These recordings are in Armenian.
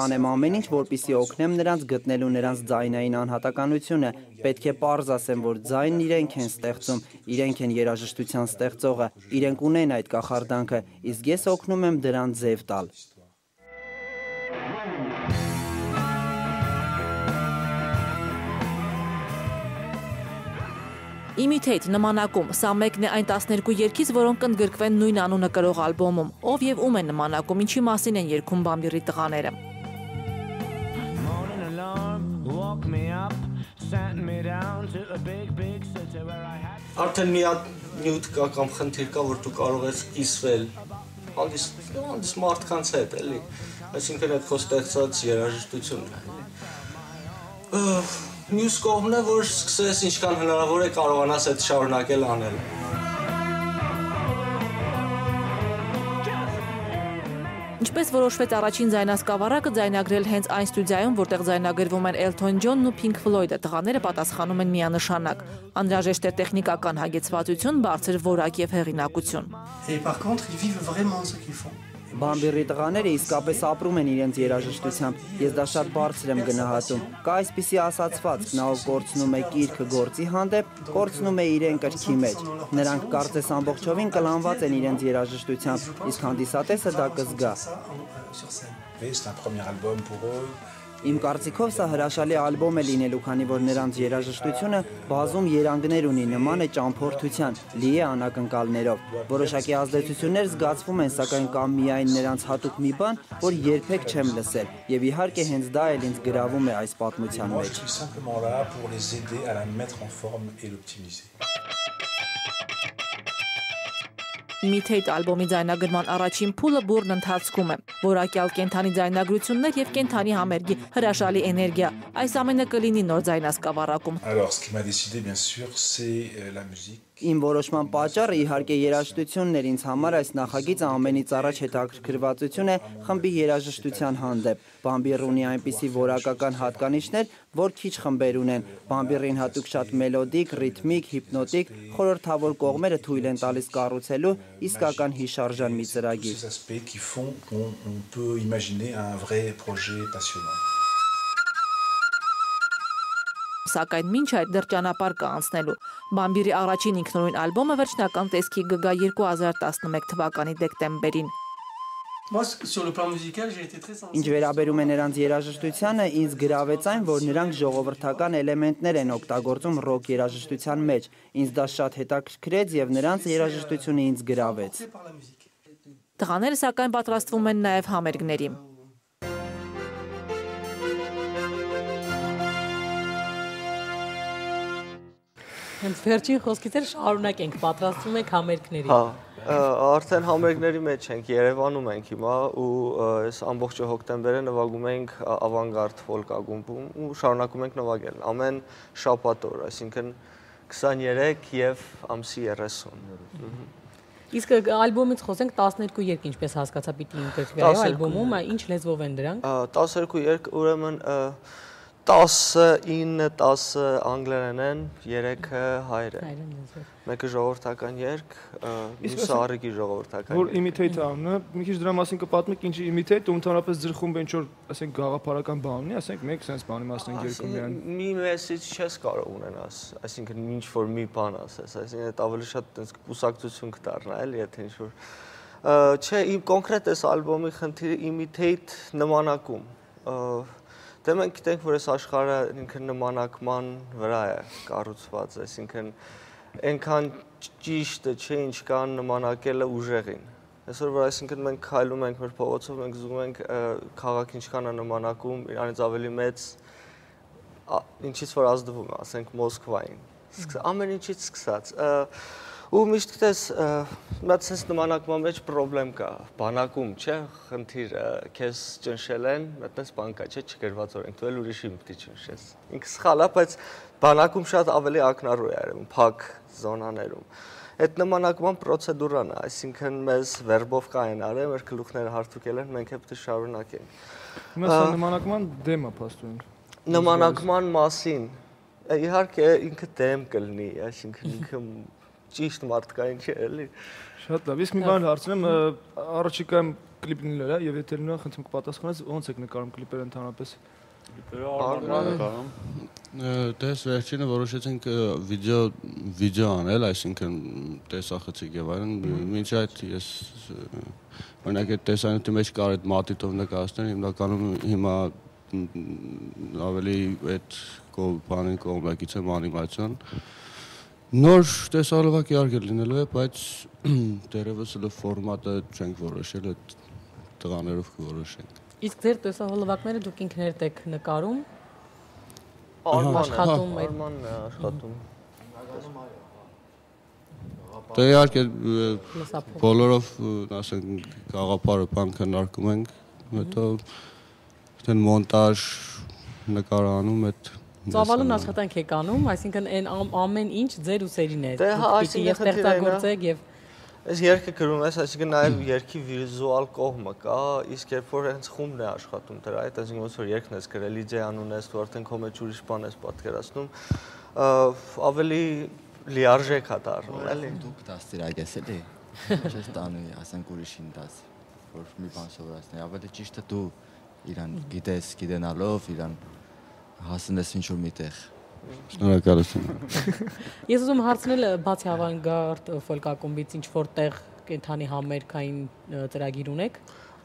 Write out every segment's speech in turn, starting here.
Անեմ ամեն ինչ, որպիսի օգնեմ նրանց գտնելու նրանց ձայնային անհատականությունը։ Պետք է པարզ ասեմ, որ ձայնն իրենք են ստեղծում, իրենք են երաժշտության ստեղծողը, իրենք ունեն այդ կախարդանքը, իսկ ես օգնում եմ դրան ձև տալ։ Imitate նմանակում, սա մեկն է այն 12 երգից, որոնք կընդգրկվեն նույն անունը կրող ալբոմում։ Ով եւ ում է նմանակում, ինչի մասին են երգում Բամբիրի տղաները։ Արդեն մի հատ նյութ կա կամ խնդիր կա, որ դու կարող ես կիսվել հանդիստ հանդիստ մարդկանց հետ, էլի։ Այսինքն այդ քո ստեղծած երաժշտությունն է։ Մյուս կողմն է, որ սկսես ինչքան հնարավոր է կարողանաս այդ շարունակել անել։ Ինչպես որոշվեց առաջին ձայնասկավառակը ձայնագրել հենց այն ստուդիայում, որտեղ ձայնագրվում են Elton John-ն ու Pink Floyd-ը, տղաները պատասխանում են միանշանակ։ Անհրաժեշտ է տեխնիկական հագեցվածություն, բարձր որակ եւ հեղինակություն։ Et par contre, ils vivent vraiment ce qu'ils font։ Բամբիրի տղաները իսկապես ապրում են իրենց երաժշտությամբ։ Ես դա շատ բարձր եմ գնահատում։ Կա այսպիսի ասացվածք՝ նա ով կորցնում է գիրքը գործի հանդեպ, կորցնում է իրեն կրքի մեջ։ Նրանք կարծես ամբողջովին կլանված են իրենց երաժշտությամբ, իսկ հանդիսատեսը դա կզգա։ C'est un premier album pour eux. Իմ կարծիքով սա հրաշալի ալբոմ է լինելու, քանի որ նրանց երաժշտությունը բազում երանգներ ունի, նման է ճամփորդության, լի է անակնկալներով։ Որոշակի ազդեցություններ զգացվում են, սակայն կա միայն նրանց հատուկ մի բան, որ երբեք չեմ լսել, եւ իհարկե հենց դա էլ ինձ գրավում է այս պատմության մեջ։. Imitate ալբոմի ձայնագրման առաջին փուլը բուրն ընթացքում է։ Որակյալ կենթանի ձայնագրություններ եւ կենթանի համերգի հրաշալի էներգիա։ Այս ամենը կլինի նոր ձայնասկավառակում։ Alors, ce qui m'a décidé, bien sûr, c'est euh, la musique. Իմ որոշման պատճառը իհարկե երաժշտությունն էր ինձ համար այս նախագիծը ամենից առաջ հետաքրքրվածություն է խմբի երաժշտության հանդեպ։ Բամբիռ ունի այնպիսի որակական հատկանիշներ, որ քիչ խմբեր ունեն։ Բամբիռին հատուկ շատ մելոդիկ, ռիթմիկ, հիպնոտիկ, խորհրդավոր կողմերը թույլ են տալիս կառուցելու իսկական հիշարժան մի ծրագիր։ On peut imaginer un vrai projet passionnant. Սակայն մինչ այդ դեռ ճանապարհ կա անցնելու։ Բամբիրի առաջին ինքնուրույն ալբոմը վերջնական տեսքի կգա 2011 թվականի դեկտեմբերին։ Moi, sur le plan musical, j'ai été très Ինչ վերաբերում է նրանց երաժշտությանը, ինձ գրավեց այն, որ նրանք ժողովրդական էլեմենտներ են օգտագործում ռոք երաժշտության մեջ։ Ինձ դա շատ հետաքրքրեց եւ նրանց երաժշտությունը ինձ գրավեց։. Տղաները սակայն պատրաստվում են նաև համերգների։ Հենց վերջին խոսքից էլ շարունակենք, պատրաստվում եք համերգների։ Հա, արդեն համերգների մեջ ենք, Երևանում ենք հիմա ու այս ամբողջ հոկտեմբերը նվագում ենք ավանգարդ ֆոլկ ակումբում ու շարունակում ենք նվագել ամեն շաբաթ օր, այսինքն 23 եւ ամսի 30։ Իսկ ալբոմից խոսենք 12 երկ, ինչպես հասկացա, պիտի ինտերվյու 12 ալբոմում, ինչ լեզվով են դրանք։ Ա, 12 երկ ուրեմն 19 10 անգլերեն են, 3-ը հայեր են։ Հայերեն Մեկը ժողովրդական երկ, ը, մյուսը առիքի ժողովրդական որ երգ։ imitate անունը, մի քիչ դրա մասին կպատմեք, ինչի imitate ու ընդհանրապես ձեր խումբը ինչ որ, ասենք, գաղափարական բան ունի, ասենք, մեկ sense բանի մասին ենք երկում միայն։ Մի մեսեջ չես կարող ունենաս, այսինքն ինչ որ մի բան ասես, այսինքն այդ ավելի շատ տես կուսակցություն կդառնա, էլի, եթե ինչ որ Չէ, իմ կոնկրետ այս ալբոմի խնդիրը imitate նմանակում։ Ա, Դե մենք գիտենք, որ այս աշխարհը ինքը նմանակման վրա է կառուցված, այսինքն այնքան ճիշտը չէ, ինչ կան նմանակելը ուժեղին։ Այսօր որ այսինքն մենք քայլում ենք մեր փողոցով, մենք զգում ենք քաղաք ինչքան է նմանակում, իրանից ավելի մեծ ինչից որ ազդվում է, ասենք Մոսկվային։ Ամեն ինչից սկսած։ ը, Ու միշտ գիտես, հատ sense նմանակման մեջ խնդրեմ կա, բանակում, չէ, խնդիր, քեզ ճնշել են, այդպես բան կա, չէ, չգրված օրենք, դու էլ ուրիշի մտի ճնշես։ Ինքը սխալ է, բայց բանակում շատ ավելի ակնառու է արվում, փակ զոնաներում։ Այդ նմանակման պրոցեդուրան է, այսինքն մեզ վերբով կային արել, մեր գլուխները հարթուկել են, մենք է պետք է շարունակենք։ Հիմա սա նմանակման դեմ է փաստորեն։ նմանակման մասին է, իհարկե ինքը դեմ կլինի, այսինքն ինքը ճիշտ մարդկային չէ, էլի։ Շատ լավ։ Իսկ մի բան հարցնեմ, ը, առաջիկայում կլիպ լինել է եւ եթե լինա խնդրում կպատասխանես ո՞նց եք նկարում կլիպերը ընդհանրապես։ Դες վերջինը որոշեցինք վիդեո վիդեո անել, այսինքն տեսախցիկ եւ այլն։ Մինչ այդ ես օրինակ այդ տեսանյութի մեջ կար այդ մատիտով նկարածներ, հիմնականում հիմա ավելի այդ կով բանին կողմնակից եմ անիմացիոն։ Նոր տեսարվակ իհարկե լինելու է, բայց դերևս հələ ֆորմատը չենք որոշել, այդ տղաներով կորոշենք։ Իսկ ձեր տեսահոլովակները դուք ինքներդ եք նկարում։ Արման է, Արմանն է աշխատում։ Դե իհարկե բոլորով ասենք գաղափարը բան քննարկում ենք, հետո դեն մոնտաժ նկարանում այդ Ծավալուն աշխատանք եք անում, այսինքն այն ամ- ամեն ինչ ձեր ուսերին է։ Դե հա, այսինքն ստեղծագործեք եւ Այս երգը գրում ես, այսինքն նաև երգի վիզուալ կողմը կա, իսկ երբ որ հենց խումբն է աշխատում դրա հետ, այսինքն ոնց որ երգն ես գրել, իդեա անունես, դու արդեն քո մեջ ուրիշ բան ես պատկերացնում, ավելի լիարժեք է դառնում, էլի։ Դուք դաստիարակ ես էլի։ Չես տանում, ասենք ուրիշին դաս, որ մի բան սովորացնի։ Ավելի ճիշտ է դու իրան գիտես, գիտենալով իրան հասնես ինչ որ միտեղ։ Շնորհակալություն։ Ես ուզում հարցնել բացի ավանգարդ ֆոլկ ակումբից ինչ որտեղ կենթանի համերգային ծրագիր ունեք։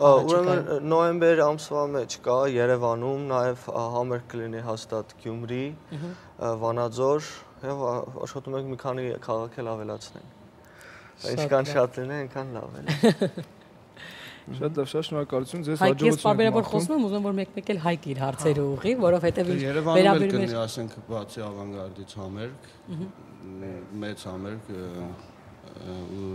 Ուրեմն նոյեմբեր ամսվա մեջ կա Երևանում, նաև համերգ կլինի հաստատ Գյումրի, Վանաձոր եւ աշխատում ենք մի քանի քաղաք էլ ավելացնենք։ Ինչքան շատ լինի, այնքան լավ է։ Շատ լավ, շատ շնորհակալություն ձեզ Հայկ ես հաջողություն։ եք բարբերաբար մաղթում։ խոսում եմ, ուզում եմ որ մեկ-մեկ էլ հայկ իր հարցերը ուղի, որովհետեւ ինչ Երևանում էլ վերաբերում է ասենք, բացի ավանգարդից համերգ, մեծ համերգ ու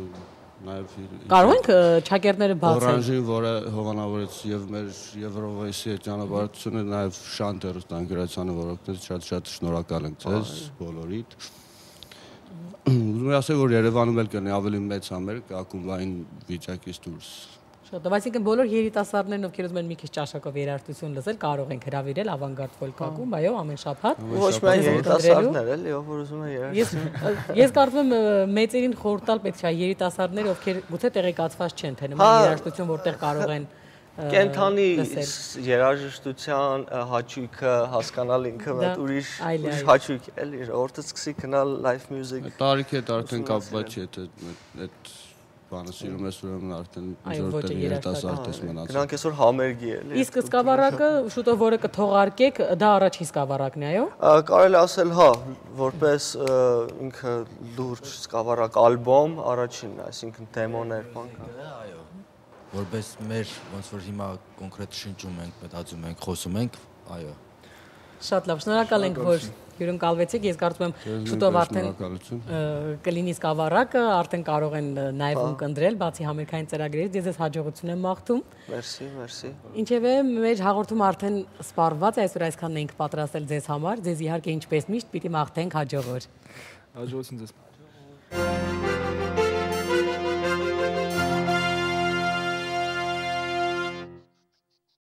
նաև Կարող ենք ճակերտները բացել։ Օրանժին, որը հովանավորեց եւ մեր Եվրովեսի ճանապարհությունը, նաև շանտ հեռուստանգերացանը, որոնքից շատ-շատ շնորհակալ ենք ձեզ բոլորիդ։ Ուզում եմ ասել, որ Երևանում էլ կլինի ավելի մեծ համերգ, ակումբային վիճակից դուրս։ Շատ լավ, այսինքն բոլոր երիտասարդներն, ովքեր ուզում են մի քիչ ճաշակով երաժշտություն լսել, կարող են հրավիրել ավանգարդ ֆոլկակում, այո, ամեն շաբաթ։ Ոչ միայն երիտասարդներ, էլի, ով որ ուզում է երաժշտություն։ Ես ես կարծում եմ մեծերին խորտալ պետք է երիտասարդներ, ովքեր գուցե տեղեկացված չեն, թե Հա, նման երաժշտություն որտեղ կարող են Կենթանի երաժշտության հաճույքը հասկանալ ինքը մեծ ուրիշ ուրիշ հաճույք էլի, որտեղ սկսի գնալ live music։ Տարիքի հետ արդեն կապված չի, եթե այդ բանը սիրում ես, ուրեմն արդեն Այո, ինչ ոչ, որտեղ երաժշտական։ երիտասարդ ես մնացել։ Գնանք այսօր համերգի էլի։ Իսկ սկավառակը շուտով որը կթողարկեք, դա առաջին սկավառակն է, այո։ Կարելի ասել, հա, որպես ինքը լուրջ սկավառակ ալբոմ առաջինն է, այսինքն դեմոներ, բան կա։ Այո։ Որպես մեր ոնց որ հիմա կոնկրետ շնչում ենք, մտածում ենք, խոսում ենք, այո։ Շատ լավ, շնորհակալ ենք, որ հյուրընկալվեցիք։ Ես կարծում եմ շուտով արդեն կլինի սկավառակը, արդեն կարող են նաև ունկնդրել բացի համերգային ծրագրերից։ Ես ձեզ հաջողություն եմ մաղթում։ Մերսի, մերսի։ Ինչևէ, մեր հաղորդումը արդեն սպառված է, այսօր այսքանն ենք պատրաստել ձեզ համար։ Ձեզ իհարկե ինչպես միշտ պիտի մաղթենք հաջողոր։ Հաջողություն ձեզ։